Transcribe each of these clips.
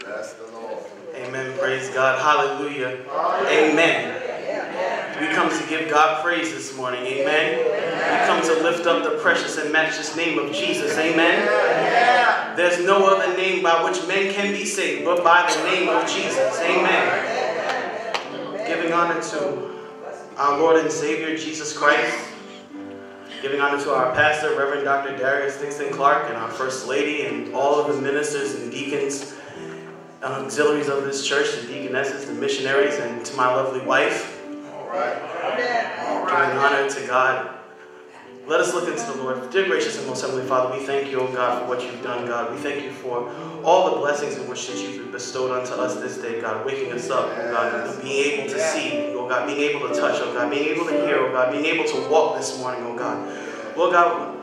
Bless the Lord. Amen. Praise God. Hallelujah. Amen. We come to give God praise this morning. Amen. We come to lift up the precious and matchless name of Jesus. Amen. There's no other name by which men can be saved but by the name of Jesus. Amen. Giving honor to our Lord and Savior Jesus Christ. Giving honor to our pastor, Reverend Dr. Darius Dixon Clark, and our First Lady, and all of the ministers and deacons, and auxiliaries of this church, the deaconesses, the missionaries, and to my lovely wife. All right. All Giving right. honor to God. Let us look into the Lord. Dear gracious and most heavenly Father, we thank you, O God, for what you've done, God. We thank you for all the blessings in which that you've bestowed unto us this day, God. Waking us up, oh God, being able to see, oh God, being able to touch, oh God, being able to hear, oh God, being able to walk this morning, oh God. Lord God,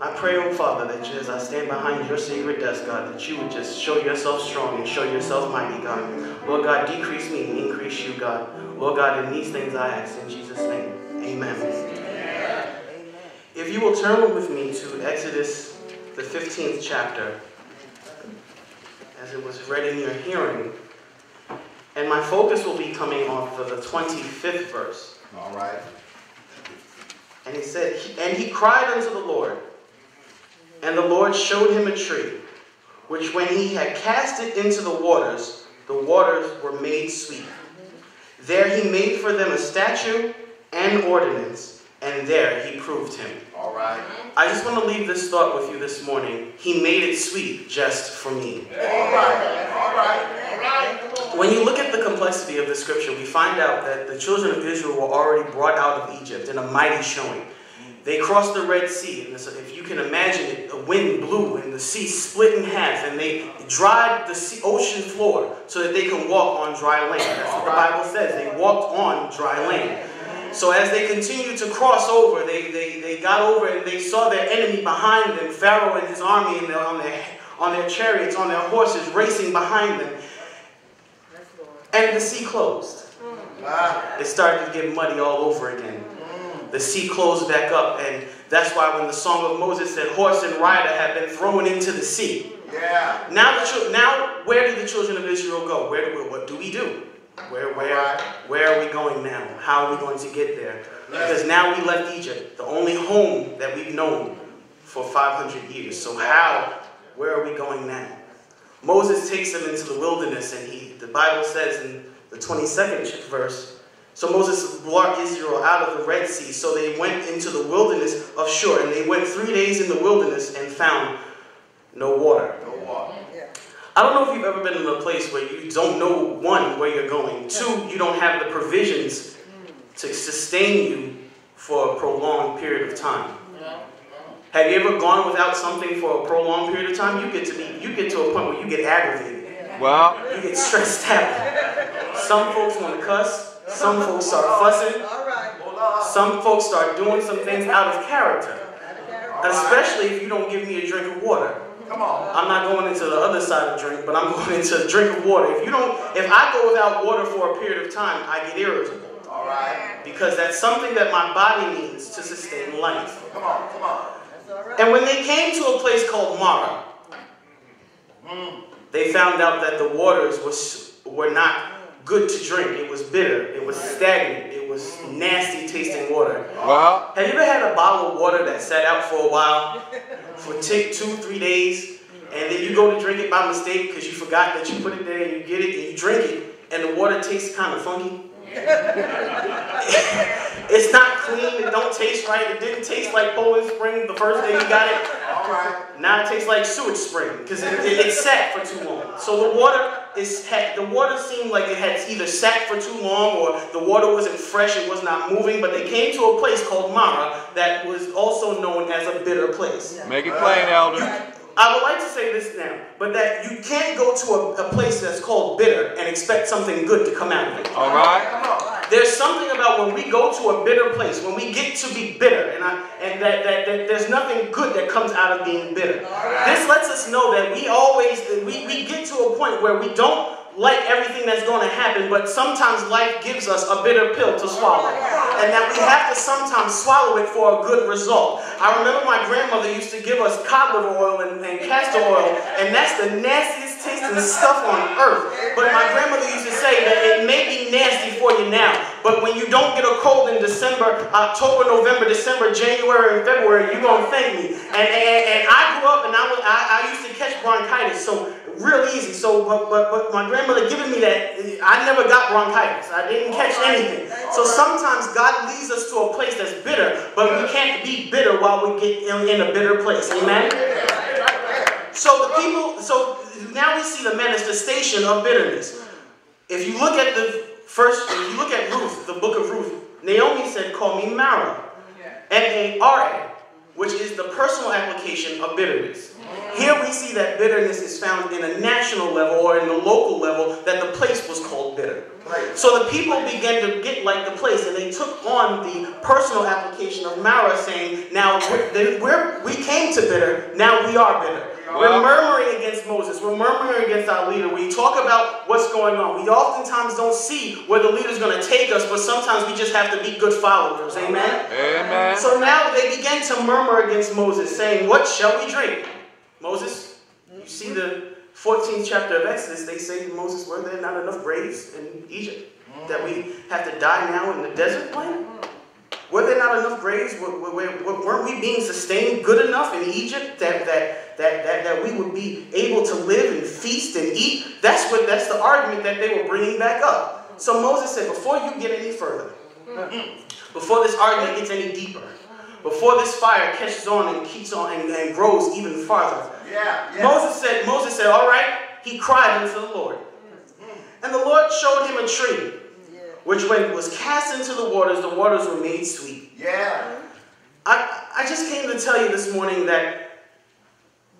I pray, oh Father, that as I stand behind your sacred desk, God, that you would just show yourself strong and show yourself mighty, God. Lord God, decrease me and increase you, God. Lord God, in these things I ask in Jesus' name. Amen. If you will turn with me to Exodus, the 15th chapter, as it was read in your hearing, and my focus will be coming off of the 25th verse. All right. And he said, And he cried unto the Lord, and the Lord showed him a tree, which when he had cast it into the waters, the waters were made sweet. There he made for them a statue and ordinance, and there he proved him. All right. Mm-hmm. I just want to leave this thought with you this morning. He made it sweet just for me. All right. All right. All right. When you look at the complexity of the scripture, we find out that the children of Israel were already brought out of Egypt in a mighty showing. They crossed the Red Sea, and so if you can imagine it, a wind blew and the sea split in half, and they dried the sea, ocean floor so that they can walk on dry land. That's what the Bible says. They walked on dry land. So as they continued to cross over, they, they, they got over and they saw their enemy behind them, Pharaoh and his army and they're on their, on their chariots, on their horses, racing behind them. And the sea closed. It started to get muddy all over again. The sea closed back up, and that's why when the Song of Moses said, Horse and rider have been thrown into the sea. Yeah. Now, the now where do the children of Israel go? Where do we, what do we do? Where, where, where are we going now? How are we going to get there? Because now we left Egypt, the only home that we've known for 500 years. So how, where are we going now? Moses takes them into the wilderness, and he, the Bible says in the 22nd verse, so Moses brought Israel out of the Red Sea. So they went into the wilderness of Shur, and they went three days in the wilderness and found no water. No water. I don't know if you've ever been in a place where you don't know one where you're going. Two, you don't have the provisions to sustain you for a prolonged period of time. Have you ever gone without something for a prolonged period of time? You get to be you get to a point where you get aggravated. Well, You get stressed out. Some folks want to cuss. Some folks start fussing. Some folks start doing some things out of character. Especially if you don't give me a drink of water. Come on. I'm not going into the other side of drink, but I'm going into a drink of water. If you don't, if I go without water for a period of time, I get irritable All right. because that's something that my body needs to sustain life. Come on. Come on. That's all right. And when they came to a place called Mara, they found out that the waters was were not good to drink. It was bitter. It was stagnant. Was nasty tasting water. well, Have you ever had a bottle of water that sat out for a while, for t- two, three days, and then you go to drink it by mistake because you forgot that you put it there and you get it and you drink it, and the water tastes kind of funky? it's not clean. It don't taste right. It didn't taste like Poland Spring the first day you got it. All right. Now it tastes like sewage spring because it, it, it sat for too long. So the water is had, the water seemed like it had either sat for too long or the water wasn't fresh. It was not moving. But they came to a place called Mara that was also known as a bitter place. make it plain, elder. I would like to say this now, but that you can't go to a, a place that's called bitter and expect something good to come out of it. All right. There's something about when we go to a bitter place, when we get to be bitter, and, I, and that, that, that there's nothing good that comes out of being bitter. This lets us know that we always, we, we get to a point where we don't like everything that's going to happen, but sometimes life gives us a bitter pill to swallow. And that we have to sometimes swallow it for a good result. I remember my grandmother used to give us cod liver oil and, and castor oil, and that's the nastiest tasting stuff on earth. But my grandmother used to say that it may be nasty for you now, but when you don't get a cold in December, October, November, December, January, and February, you're going to thank me. And, and, and I grew up and I, was, I, I used to catch bronchitis, so real easy. So, but, but, but my grandmother giving me that, I never got bronchitis. I didn't catch anything. So sometimes God leads us to a place that's bitter, but we can't be bitter while we get in, in a bitter place. Amen? So the people, so now we see the manifestation of bitterness. If you look at the first, if you look at Ruth, the book of Ruth, Naomi said, Call me Mara. M A R A, which is the personal application of bitterness. Here we see that bitterness is found in a national level or in the local level, that the place was called bitter. So the people began to get like the place, and they took on the personal application of Mara, saying, Now we're, we're, we came to bitter, now we are bitter. We're murmuring against Moses. We're murmuring against our leader. We talk about what's going on. We oftentimes don't see where the leader's going to take us, but sometimes we just have to be good followers. Amen? Amen. So now they began to murmur against Moses, saying, What shall we drink? Moses, you see the 14th chapter of Exodus, they say, Moses, were there not enough graves in Egypt that we have to die now in the desert plain? Were there not enough graves? Weren't we being sustained good enough in Egypt that, that, that, that, that we would be able to live and feast and eat? That's, what, that's the argument that they were bringing back up. So Moses said, before you get any further, before this argument gets any deeper, before this fire catches on and keeps on and, and grows even farther, yeah, yeah. Moses said, Moses said, all right, he cried unto the Lord. And the Lord showed him a tree, which when it was cast into the waters, the waters were made sweet. Yeah. I, I just came to tell you this morning that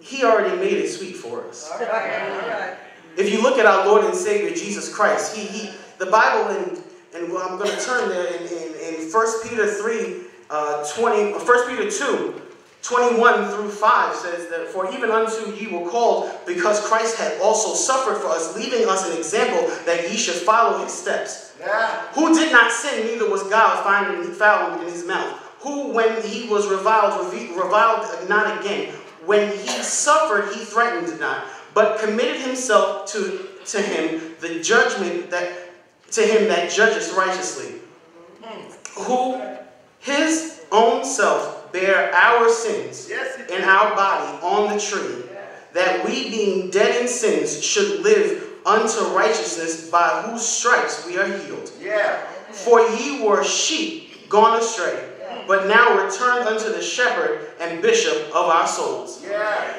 he already made it sweet for us. All right, all right. If you look at our Lord and Savior Jesus Christ, he, he the Bible, and, and well, I'm going to turn there in, in, in 1 Peter 3, uh, 20, 1 Peter 2, 21 through 5 says that, For even unto ye were called, because Christ had also suffered for us, leaving us an example that ye should follow his steps. Yeah. Who did not sin, neither was God found found in his mouth. Who, when he was reviled, reviled not again. When he suffered, he threatened not, but committed himself to, to him the judgment that to him that judges righteously. Who his own self bare our sins in our body on the tree, that we being dead in sins should live unto righteousness, by whose stripes we are healed. Yeah. For ye were sheep gone astray, but now returned unto the shepherd and bishop of our souls. Yeah.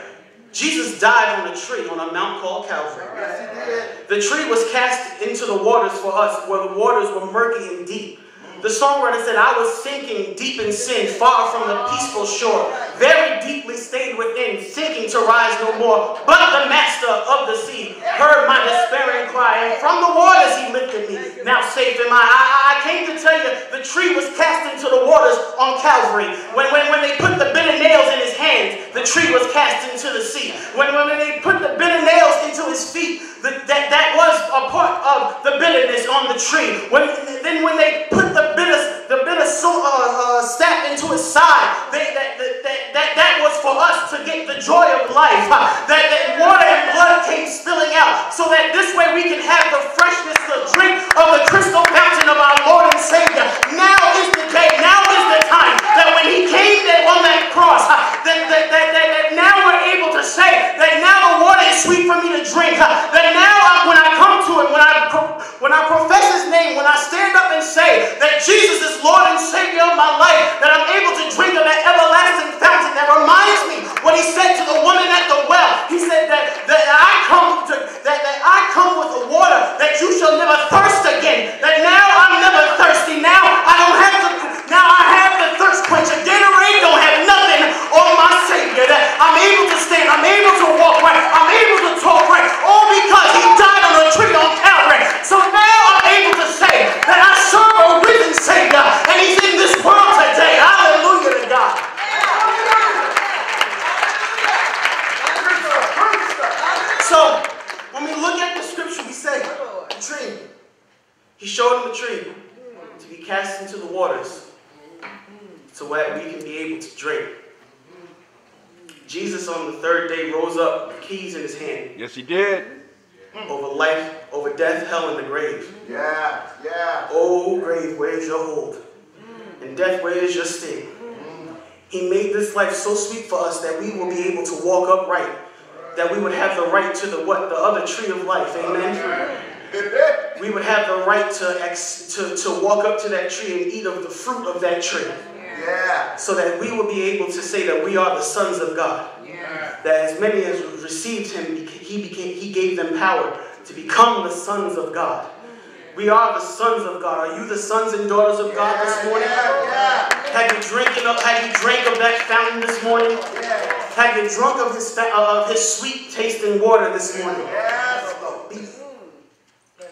Jesus died on a tree on a mount called Calvary. Yes, he did. The tree was cast into the waters for us, where the waters were murky and deep. The songwriter said, I was sinking deep in sin, far from the peaceful shore, very deeply stayed within, sinking to rise no more. But the master of the sea heard my despairing cry, and from the waters he lifted me. Now safe am I. I, I came to tell you, the tree was cast into the waters on Calvary. When, when, when they put the bitter nails in his hands, the tree was cast into the sea. When, when they put the bitter nails into his feet, the, that, that was a part of the bitterness on the tree. When, then when they put the bitter, the bitter so, uh, uh, staff into his side, they, that, that, that, that, that was for us to get the joy of life. That, that water and blood came spilling out so that this way we can have the freshness, to drink of the crystal fountain of our Lord and Savior. Now is the day, now is the time that when he came there on that cross, huh, that, that, that, that, that now we're able to say that now the water is sweet for me to drink. huh, That now I, when I come to it, when I, pro- when I profess his name, when I stand up and say that Jesus is Lord and Savior of my life, that I'm able to drink of that everlasting fountain that reminds me what he said to the woman at the well. He said that, that I come to that, that I come with the water that you shall never thirst again. That now I'm never thirsty. Now I don't have to now I have the thirst quencher. Gatorade don't have nothing on my Savior. That I'm able to stand, I'm able to walk right, I'm able to talk right, all because he died on a tree on Calvary. So now I'm able to say that I serve a risen Savior, and he's in this world today. Hallelujah to God. So when we look at the scripture, we say the tree. He showed him the tree to be cast into the waters so that we can be able to drink. Jesus on the third day rose up, with keys in his hand. Yes, he did. over life, over death, hell, and the grave. Yeah, yeah. Oh, grave, where is your hold? And death, where is your sting? He made this life so sweet for us that we will be able to walk upright, that we would have the right to the what the other tree of life. Amen. We would have the right to, ex, to, to walk up to that tree and eat of the fruit of that tree. Yeah. So that we will be able to say that we are the sons of God. That as many as received him, he became he gave them power to become the sons of God. We are the sons of God. Are you the sons and daughters of God this morning? Yeah, yeah. Have you drinking of have you drank of that fountain this morning? Have you drunk of his uh, of his sweet tasting water this morning?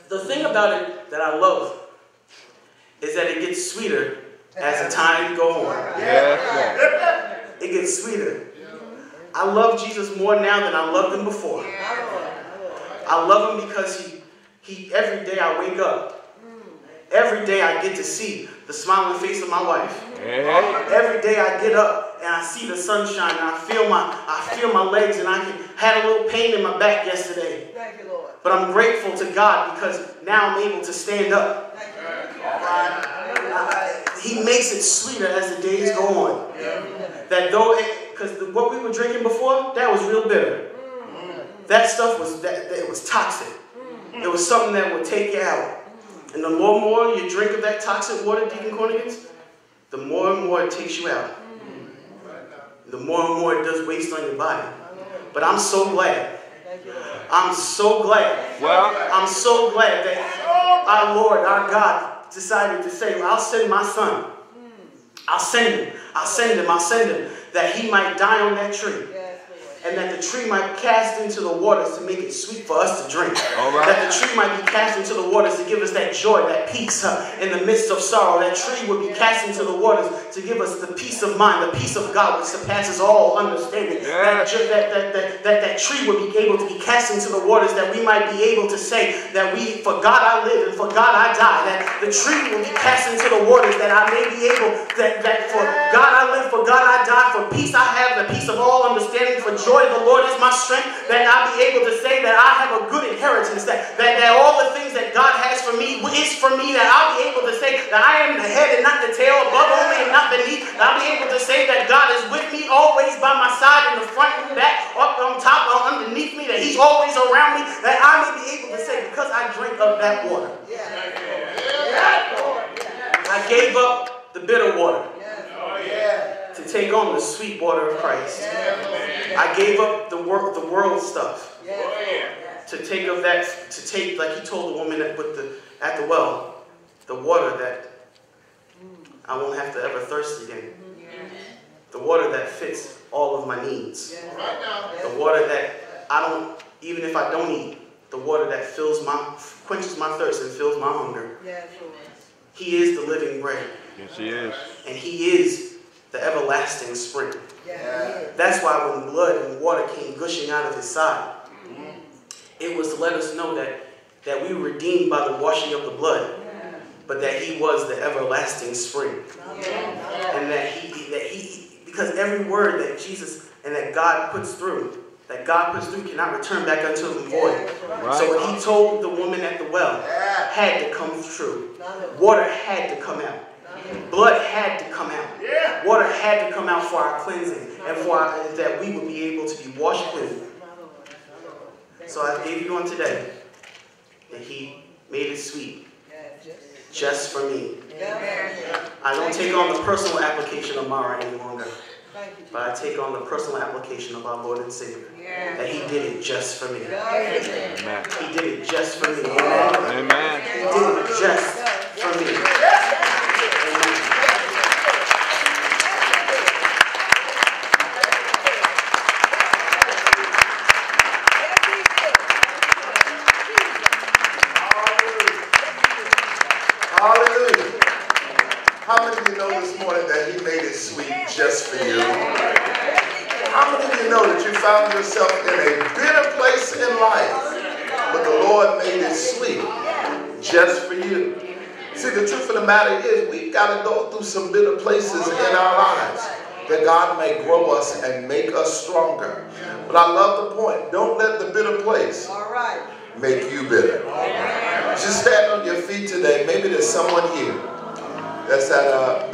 The thing about it that I love is that it gets sweeter as the time go on. Yes, It gets sweeter. I love Jesus more now than I loved him before. I love him because he, he every day I wake up, every day I get to see the smiling face of my wife. Every day I get up and I see the sunshine and I feel my I feel my legs and I had a little pain in my back yesterday. Thank you, Lord. But I'm grateful to God because now I'm able to stand up. Thank you. All right. I- he makes it sweeter as the days go on. That though, because what we were drinking before, that was real bitter. Mm. That stuff was that, that it was toxic. Mm. It was something that would take you out. Mm. And the more and more you drink of that toxic water, Deacon Cornigans, the more and more it takes you out. The more and more it does waste on your body. But I'm so glad. Thank you, Lord. I'm so glad. Well, I'm so glad that our Lord, our God, decided to say, well, I'll send my son. Hmm. I'll send him. I'll send him. I'll send him. That he might die on that tree. And that the tree might cast into the waters to make it sweet for us to drink. Right. That the tree might be cast into the waters to give us that joy, that peace uh, in the midst of sorrow. That tree would be cast into the waters to give us the peace of mind, the peace of God which surpasses all understanding. That, Yes. that, that, that, that, that tree would be able to be cast into the waters that we might be able to say that we, for God I live and for God I die. That the tree will be cast into the waters that I may be able, that, that for God I live, for God I die, for peace I have, the peace of all understanding, for joy the Lord is my strength, that I be able to say that I have a good inheritance, that, that, that all the things that God has for me is for me, that I'll be able to say that I am the head and not the tail, above only and not beneath, that I'll be able to say that God is with me, always by my side, in the front and back, up on top or underneath me, that He's always around me, that I may be able to say, because I drink of that water, Yes, Lord. Yes, I gave up the bitter water Oh, yeah. to take on the sweet water of Christ. I gave up the work, the world stuff. yes, oh, to take of that, to take, like he told the woman at, with the, at the well, the water that I won't have to ever thirst again. The water that fits all of my needs. Yes. Right now. The water that I don't, even if I don't eat, the water that fills my, quenches my thirst and fills my hunger. He is the living bread, yes, he is. and he is the everlasting spring. Yes, That's why when blood and water came gushing out of his side, it was to let us know that, that we were redeemed by the washing of the blood, but that he was the everlasting spring. And that he, that he, because every word that Jesus and that God puts through, that God puts through cannot return back unto him void. So what he told the woman at the well Yeah. had to come true. Water had to come out. Blood had to come out. Yeah. Water had to come out for our cleansing and for our, that we would be able to be washed clean. So I gave you one today And He made it sweet just for me. I don't take on the personal application of Mara any longer, but I take on the personal application of our Lord and Savior. That He did it just for me. Amen. He did it just for me. Amen. Amen. He did it just for me. Amen. Hallelujah. How many of you know this morning that he made it sweet for you? How many of you know that you found yourself in a bitter place in life, but the Lord made it sweet just for you? See, the truth of the matter is we've got to go through some bitter places in our lives that God may grow us and make us stronger. But I love the point. Don't let the bitter place make you bitter. Just stand on your feet today. Maybe there's someone here that's at a